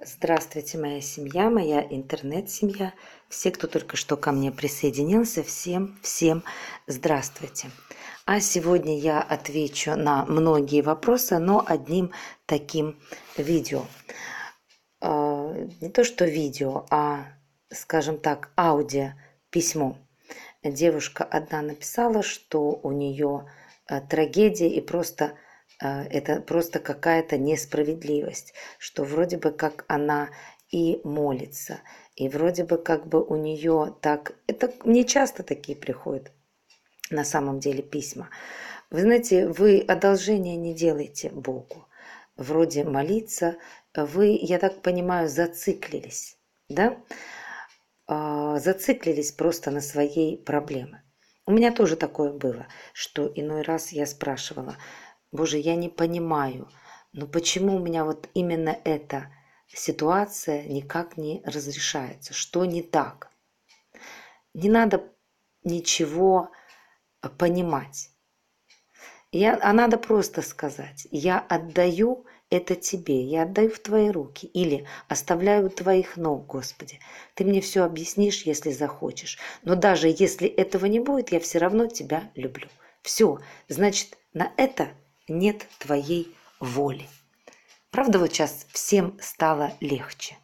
Здравствуйте, моя семья, моя интернет-семья, все, кто только что ко мне присоединился, всем, всем здравствуйте. А сегодня я отвечу на многие вопросы, но одним таким видео. А, не то что видео, а, скажем так, аудио письмо. Девушка одна написала, что у нее э, трагедия и просто это просто какая-то несправедливость, что вроде бы как она и молится, и вроде бы как бы у нее так... Это мне часто такие приходят на самом деле письма. Вы знаете, вы одолжения не делаете Богу. Вроде молиться, вы, я так понимаю, зациклились, да? А, зациклились просто на своей проблеме. У меня тоже такое было, что иной раз я спрашивала, Боже, я не понимаю, но почему у меня вот именно эта ситуация никак не разрешается? Что не так? Не надо ничего понимать. Я, а надо просто сказать, я отдаю это тебе, я отдаю в твои руки или оставляю твоих ног, Господи. Ты мне все объяснишь, если захочешь. Но даже если этого не будет, я все равно тебя люблю. Все, значит, на это нет твоей воли. Правда, вот сейчас всем стало легче.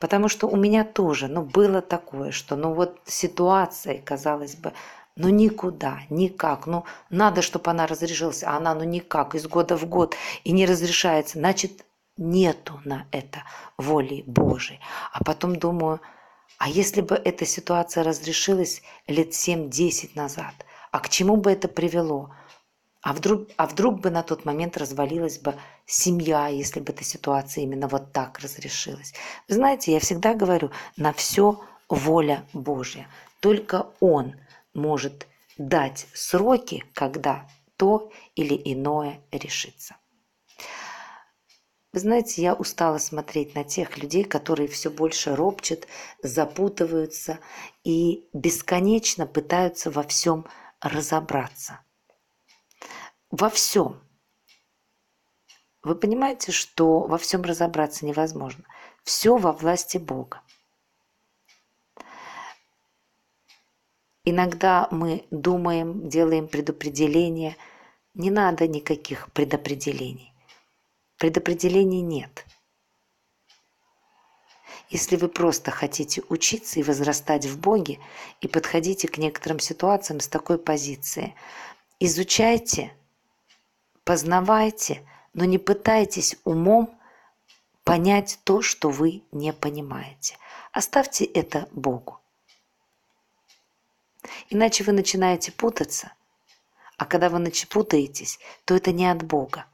Потому что у меня тоже, ну, было такое, что, ну, вот ситуация, казалось бы, ну, никуда, никак, ну, надо, чтобы она разрешилась, а она, ну, никак, из года в год и не разрешается, значит, нету на это воли Божией. А потом думаю, а если бы эта ситуация разрешилась лет 7-10 назад, а к чему бы это привело? А вдруг, а вдруг бы на тот момент развалилась бы семья, если бы эта ситуация именно вот так разрешилась. Знаете, я всегда говорю, на все воля Божья. Только Он может дать сроки, когда то или иное решится. Вы знаете, я устала смотреть на тех людей, которые все больше ропчат, запутываются и бесконечно пытаются во всем разобраться во всем. Вы понимаете, что во всем разобраться невозможно. Все во власти Бога. Иногда мы думаем, делаем предопределения. Не надо никаких предопределений. Предопределений нет. Если вы просто хотите учиться и возрастать в Боге, и подходите к некоторым ситуациям с такой позиции, изучайте – Познавайте, но не пытайтесь умом понять то, что вы не понимаете. Оставьте это Богу. Иначе вы начинаете путаться, а когда вы путаетесь, то это не от Бога.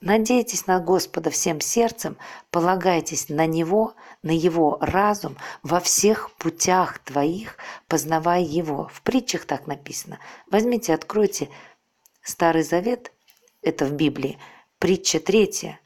Надейтесь на Господа всем сердцем, полагайтесь на Него, на Его разум, во всех путях твоих, познавая Его. В притчах так написано. Возьмите, откройте Старый Завет это в Библии, притча третья,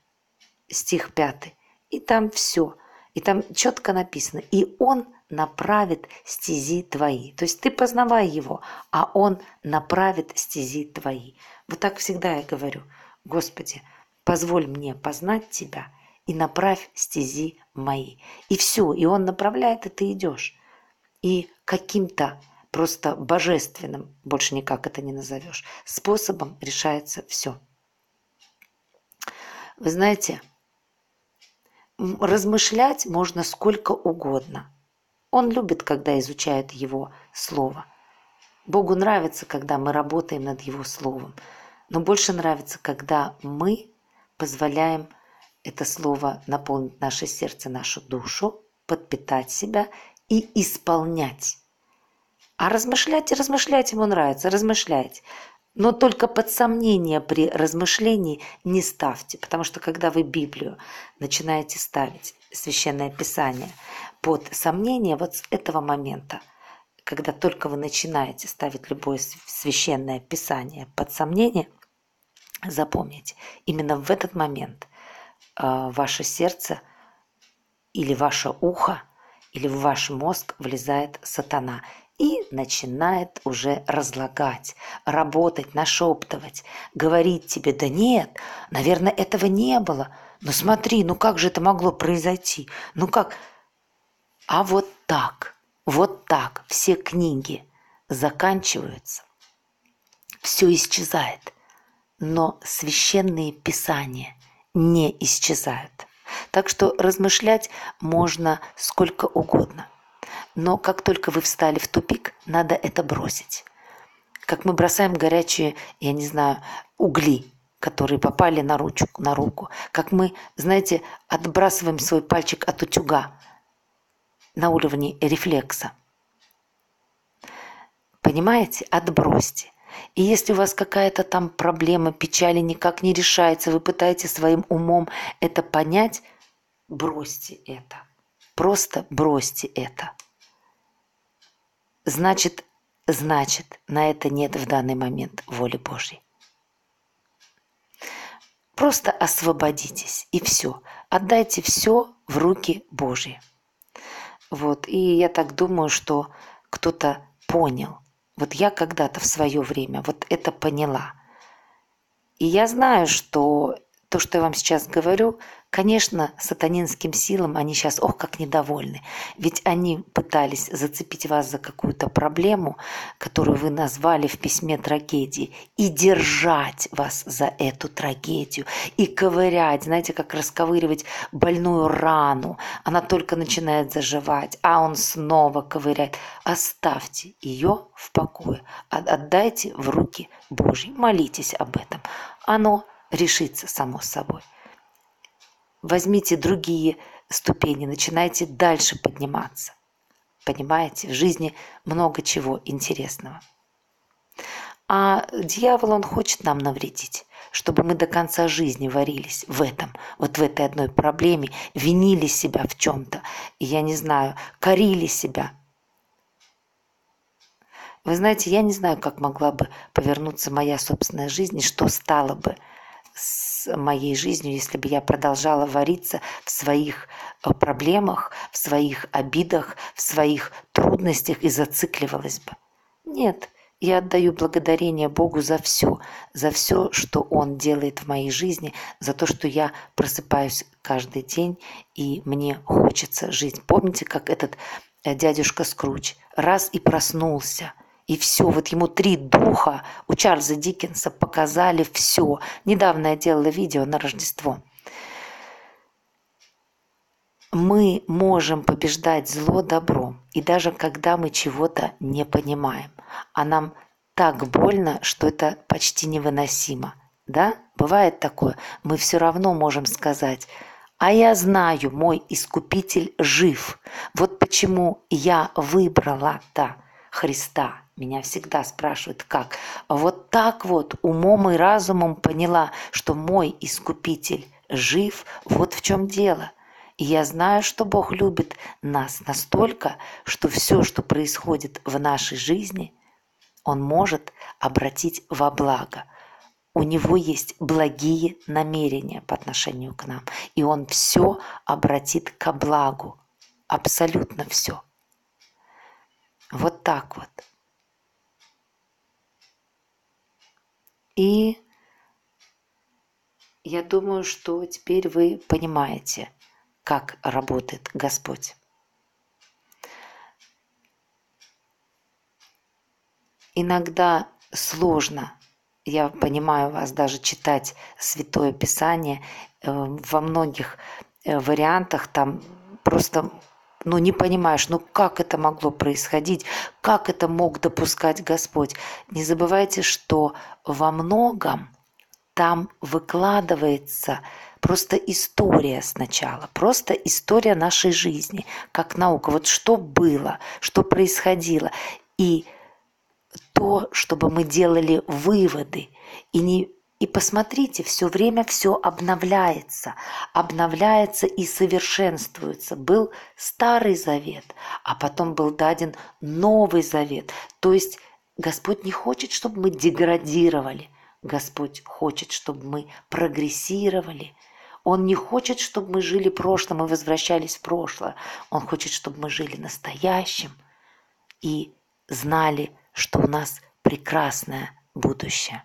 стих пятый. И там все. И там четко написано. И он направит стези твои. То есть ты познавай его, а он направит стези твои. Вот так всегда я говорю. Господи, позволь мне познать тебя и направь стези мои. И все, и он направляет, и ты идешь. И каким-то просто божественным, больше никак это не назовешь, способом решается все. Вы знаете, размышлять можно сколько угодно. Он любит, когда изучают его слово. Богу нравится, когда мы работаем над его словом, но больше нравится, когда мы позволяем это слово наполнить наше сердце, нашу душу, подпитать себя и исполнять. А размышлять и размышлять ему нравится, размышлять. Но только под сомнение при размышлении не ставьте, потому что когда вы Библию начинаете ставить, Священное Писание, под сомнение вот с этого момента, когда только вы начинаете ставить любое Священное Писание под сомнение, запомните, именно в этот момент э, ваше сердце или ваше ухо или в ваш мозг влезает сатана и начинает уже разлагать, работать, нашептывать, говорить тебе, да нет, наверное, этого не было. Ну смотри, ну как же это могло произойти? Ну как? А вот так, вот так все книги заканчиваются, все исчезает, но священные писания не исчезают. Так что размышлять можно сколько угодно. Но как только вы встали в тупик, надо это бросить. Как мы бросаем горячие, я не знаю, угли, которые попали на, ручку, на руку. Как мы, знаете, отбрасываем свой пальчик от утюга на уровне рефлекса. Понимаете? Отбросьте. И если у вас какая-то там проблема, печали никак не решается, вы пытаетесь своим умом это понять, бросьте это. Просто бросьте это. Значит, значит, на это нет в данный момент воли Божьей. Просто освободитесь и все. Отдайте все в руки Божьи. Вот. И я так думаю, что кто-то понял. Вот я когда-то в свое время вот это поняла. И я знаю, что то, что я вам сейчас говорю, Конечно, сатанинским силам они сейчас, ох, как недовольны. Ведь они пытались зацепить вас за какую-то проблему, которую вы назвали в письме трагедии, и держать вас за эту трагедию, и ковырять, знаете, как расковыривать больную рану. Она только начинает заживать, а он снова ковыряет. Оставьте ее в покое, отдайте в руки Божьи, молитесь об этом. Оно решится само собой возьмите другие ступени, начинайте дальше подниматься. Понимаете, в жизни много чего интересного. А дьявол, он хочет нам навредить, чтобы мы до конца жизни варились в этом, вот в этой одной проблеме, винили себя в чем-то, я не знаю, корили себя. Вы знаете, я не знаю, как могла бы повернуться моя собственная жизнь и что стало бы – с моей жизнью, если бы я продолжала вариться в своих э, проблемах, в своих обидах, в своих трудностях и зацикливалась бы. Нет, я отдаю благодарение Богу за все, за все, что Он делает в моей жизни, за то, что я просыпаюсь каждый день и мне хочется жить. Помните, как этот э, дядюшка Скруч раз и проснулся – и все, вот ему три духа у Чарльза Диккенса показали все. Недавно я делала видео на Рождество. Мы можем побеждать зло добром, и даже когда мы чего-то не понимаем, а нам так больно, что это почти невыносимо. Да, бывает такое. Мы все равно можем сказать, а я знаю, мой искупитель жив. Вот почему я выбрала-то Христа. Меня всегда спрашивают, как. Вот так вот умом и разумом поняла, что мой Искупитель жив, вот в чем дело. И я знаю, что Бог любит нас настолько, что все, что происходит в нашей жизни, Он может обратить во благо. У Него есть благие намерения по отношению к нам. И Он все обратит ко благу. Абсолютно все. Вот так вот. И я думаю, что теперь вы понимаете, как работает Господь. Иногда сложно, я понимаю вас, даже читать Святое Писание э, во многих э, вариантах там просто ну, не понимаешь, ну как это могло происходить, как это мог допускать Господь. Не забывайте, что во многом там выкладывается просто история сначала, просто история нашей жизни, как наука. Вот что было, что происходило. И то, чтобы мы делали выводы и не и посмотрите, все время все обновляется, обновляется и совершенствуется. Был Старый Завет, а потом был даден Новый Завет. То есть Господь не хочет, чтобы мы деградировали. Господь хочет, чтобы мы прогрессировали. Он не хочет, чтобы мы жили прошлым и возвращались в прошлое. Он хочет, чтобы мы жили настоящим и знали, что у нас прекрасное будущее.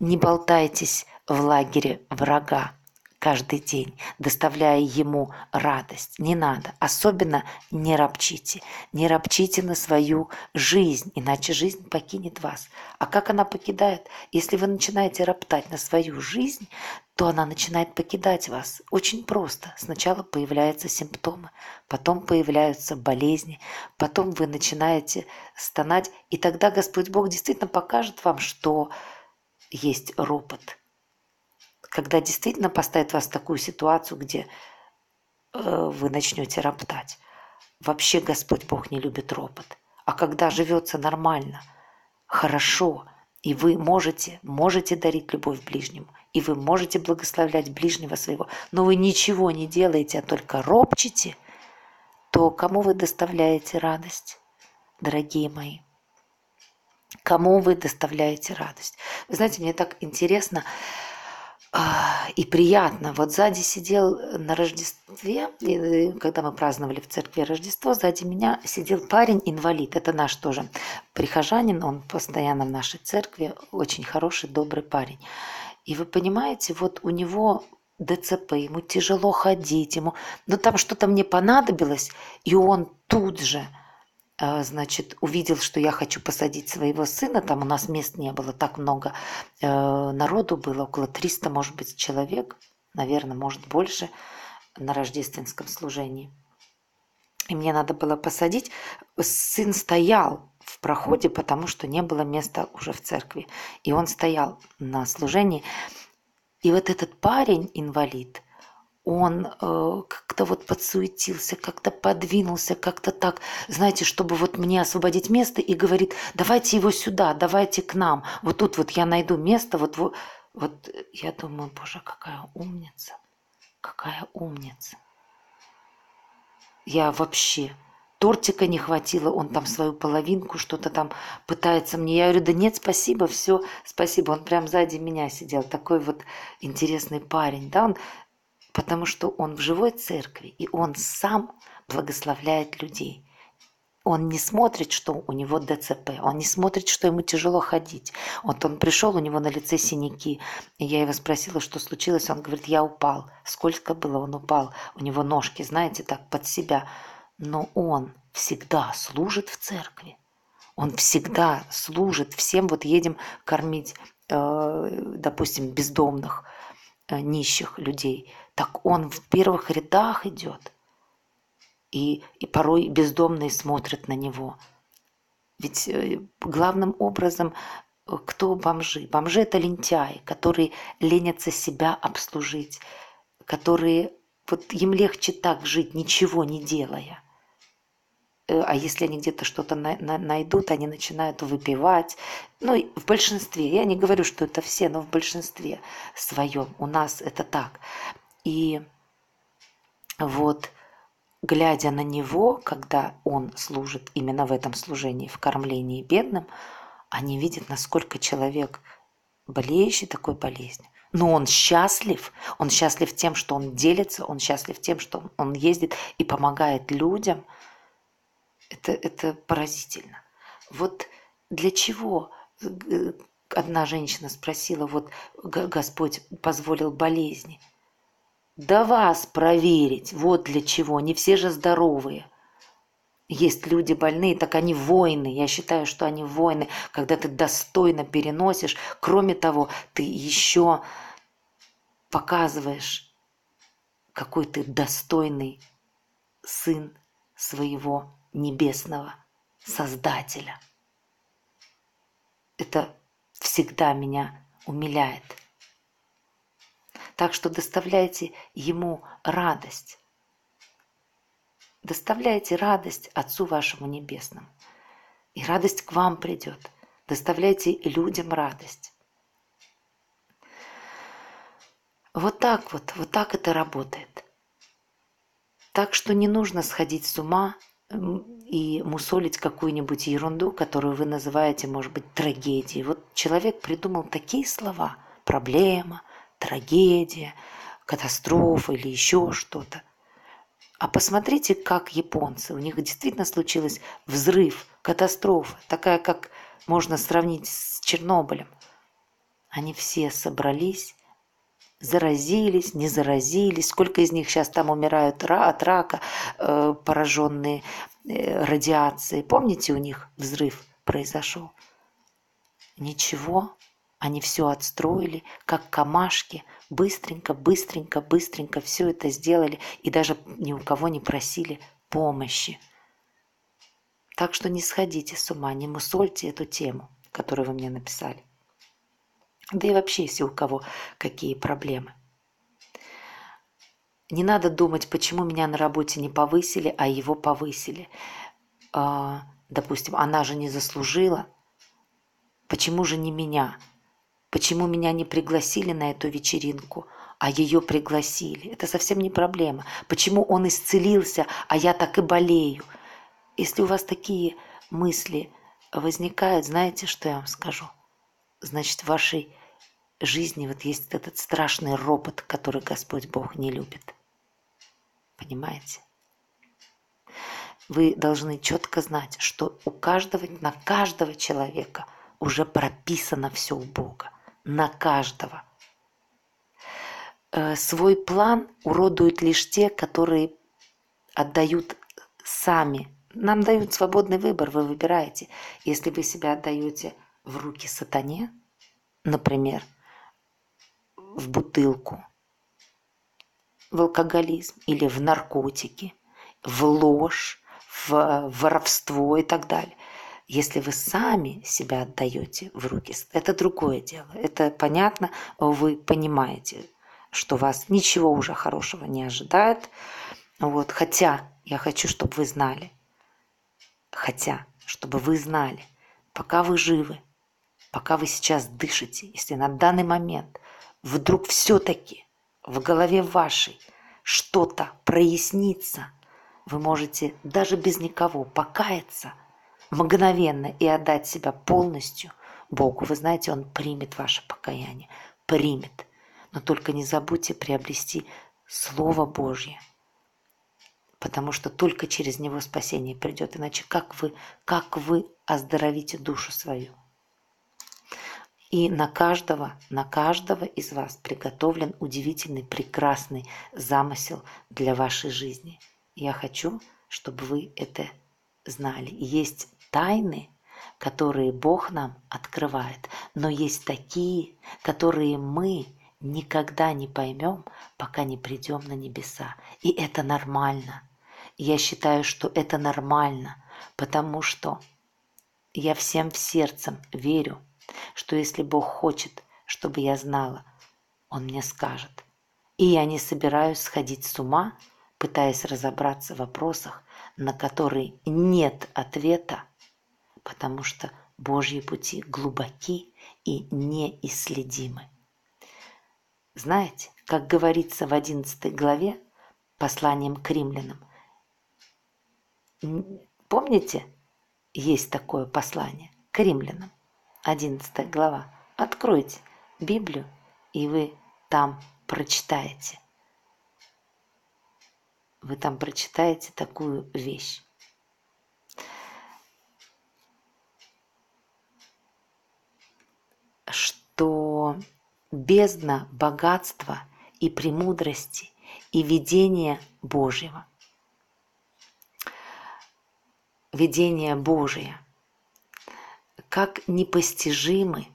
Не болтайтесь в лагере врага, каждый день, доставляя ему радость. Не надо. Особенно не ропчите. Не ропчите на свою жизнь, иначе жизнь покинет вас. А как она покидает? Если вы начинаете роптать на свою жизнь, то она начинает покидать вас. Очень просто. Сначала появляются симптомы, потом появляются болезни, потом вы начинаете стонать, и тогда Господь Бог действительно покажет вам, что есть ропот. Когда действительно поставит вас в такую ситуацию, где э, вы начнете роптать. Вообще Господь Бог не любит ропот. А когда живется нормально, хорошо, и вы можете, можете дарить любовь ближнему, и вы можете благословлять ближнего своего, но вы ничего не делаете, а только ропчете, то кому вы доставляете радость, дорогие мои? Кому вы доставляете радость? Вы знаете, мне так интересно а, и приятно. Вот сзади сидел на Рождестве, когда мы праздновали в церкви Рождество, сзади меня сидел парень-инвалид. Это наш тоже прихожанин, он постоянно в нашей церкви, очень хороший, добрый парень. И вы понимаете, вот у него ДЦП, ему тяжело ходить, ему, но там что-то мне понадобилось, и он тут же, э, значит, увидел, что я хочу посадить своего сына, там у нас мест не было, так много э, народу было, около 300, может быть, человек, наверное, может больше на рождественском служении. И мне надо было посадить. Сын стоял в проходе, потому что не было места уже в церкви. И он стоял на служении. И вот этот парень, инвалид, он э, как-то вот подсуетился, как-то подвинулся, как-то так, знаете, чтобы вот мне освободить место и говорит, давайте его сюда, давайте к нам. Вот тут вот я найду место, вот, вот, вот я думаю, боже, какая умница, какая умница. Я вообще, тортика не хватило, он там свою половинку что-то там пытается мне. Я говорю, да нет, спасибо, все, спасибо. Он прям сзади меня сидел, такой вот интересный парень, да, он, потому что он в живой церкви, и он сам благословляет людей. Он не смотрит, что у него ДЦП, он не смотрит, что ему тяжело ходить. Вот он пришел, у него на лице синяки. И я его спросила, что случилось. Он говорит, я упал. Сколько было, он упал. У него ножки, знаете, так под себя но он всегда служит в церкви. Он всегда служит всем. Вот едем кормить, э, допустим, бездомных, э, нищих людей. Так он в первых рядах идет. И, и порой бездомные смотрят на него. Ведь э, главным образом кто бомжи? Бомжи – это лентяи, которые ленятся себя обслужить, которые вот им легче так жить, ничего не делая. Э, а если они где-то что-то на, на, найдут, они начинают выпивать. Ну, в большинстве, я не говорю, что это все, но в большинстве своем у нас это так. И вот глядя на него, когда он служит именно в этом служении, в кормлении бедным, они видят, насколько человек болеющий такой болезнью. Но он счастлив, он счастлив тем, что он делится, он счастлив тем, что он ездит и помогает людям – это, это поразительно. Вот для чего э, одна женщина спросила, вот Господь позволил болезни. Да вас проверить, вот для чего, не все же здоровые. Есть люди больные, так они воины. Я считаю, что они воины, когда ты достойно переносишь. Кроме того, ты еще показываешь, какой ты достойный сын своего небесного Создателя. Это всегда меня умиляет. Так что доставляйте ему радость. Доставляйте радость Отцу вашему Небесному. И радость к вам придет. Доставляйте людям радость. Вот так вот, вот так это работает. Так что не нужно сходить с ума и мусолить какую-нибудь ерунду, которую вы называете, может быть, трагедией. Вот человек придумал такие слова – проблема, трагедия, катастрофа или еще что-то. А посмотрите, как японцы, у них действительно случилось взрыв, катастрофа, такая, как можно сравнить с Чернобылем. Они все собрались заразились, не заразились, сколько из них сейчас там умирают от рака, э, пораженные э, радиацией. Помните, у них взрыв произошел? Ничего, они все отстроили, как камашки, быстренько, быстренько, быстренько все это сделали и даже ни у кого не просили помощи. Так что не сходите с ума, не мусольте эту тему, которую вы мне написали. Да и вообще, если у кого какие проблемы. Не надо думать, почему меня на работе не повысили, а его повысили. А, допустим, она же не заслужила. Почему же не меня? Почему меня не пригласили на эту вечеринку, а ее пригласили? Это совсем не проблема. Почему он исцелился, а я так и болею? Если у вас такие мысли возникают, знаете, что я вам скажу? Значит, в вашей жизни вот есть этот страшный ропот, который Господь Бог не любит. Понимаете? Вы должны четко знать, что у каждого, на каждого человека уже прописано все у Бога. На каждого. Э, свой план уродуют лишь те, которые отдают сами. Нам дают свободный выбор, вы выбираете. Если вы себя отдаете в руки сатане, например, в бутылку, в алкоголизм или в наркотики, в ложь, в воровство и так далее. Если вы сами себя отдаете в руки, это другое дело. Это понятно, вы понимаете, что вас ничего уже хорошего не ожидает. Вот. Хотя я хочу, чтобы вы знали, хотя, чтобы вы знали, пока вы живы, пока вы сейчас дышите, если на данный момент вдруг все-таки в голове вашей что-то прояснится, вы можете даже без никого покаяться мгновенно и отдать себя полностью Богу. Вы знаете, Он примет ваше покаяние, примет. Но только не забудьте приобрести Слово Божье, потому что только через него спасение придет. Иначе как вы, как вы оздоровите душу свою? И на каждого, на каждого из вас приготовлен удивительный, прекрасный замысел для вашей жизни. Я хочу, чтобы вы это знали. Есть тайны, которые Бог нам открывает, но есть такие, которые мы никогда не поймем, пока не придем на небеса. И это нормально. Я считаю, что это нормально, потому что я всем сердцем верю, что если Бог хочет, чтобы я знала, Он мне скажет. И я не собираюсь сходить с ума, пытаясь разобраться в вопросах, на которые нет ответа, потому что Божьи пути глубоки и неисследимы. Знаете, как говорится в 11 главе посланием к римлянам, помните, есть такое послание к римлянам? 11 глава. Откройте Библию, и вы там прочитаете. Вы там прочитаете такую вещь. Что бездна богатства и премудрости и видения Божьего. Видение Божие – как непостижимы,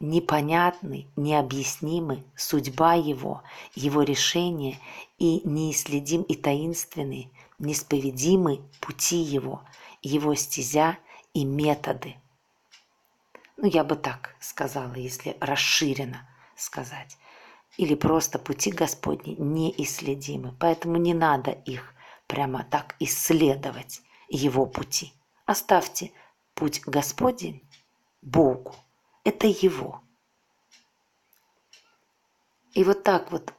непонятны, необъяснимы судьба его, его решения и неисследим и таинственны, несповедимы пути его, его стезя и методы. Ну, я бы так сказала, если расширенно сказать. Или просто пути Господни неисследимы. Поэтому не надо их прямо так исследовать, его пути. Оставьте Путь Господень Богу – это Его. И вот так вот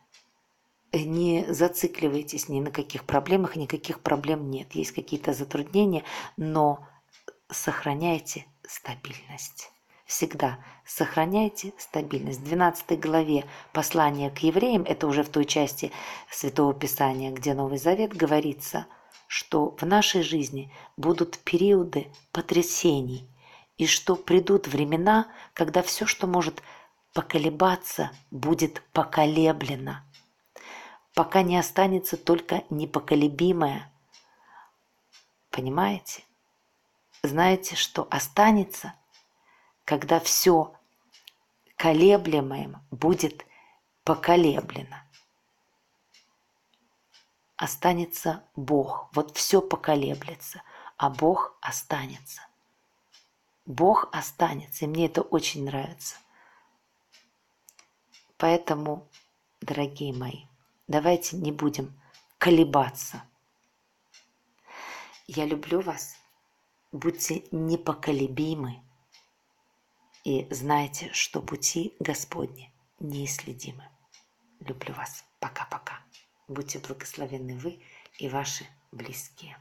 не зацикливайтесь ни на каких проблемах, никаких проблем нет. Есть какие-то затруднения, но сохраняйте стабильность. Всегда сохраняйте стабильность. В 12 главе послания к евреям, это уже в той части Святого Писания, где Новый Завет говорится – что в нашей жизни будут периоды потрясений, и что придут времена, когда все, что может поколебаться будет поколеблено, пока не останется только непоколебимое. Понимаете? Знаете, что останется, когда все колеблемое будет поколеблено. Останется Бог. Вот все поколеблется, а Бог останется. Бог останется, и мне это очень нравится. Поэтому, дорогие мои, давайте не будем колебаться. Я люблю вас. Будьте непоколебимы. И знайте, что пути Господни неисследимы. Люблю вас. Пока-пока. Будьте благословенны вы и ваши близкие.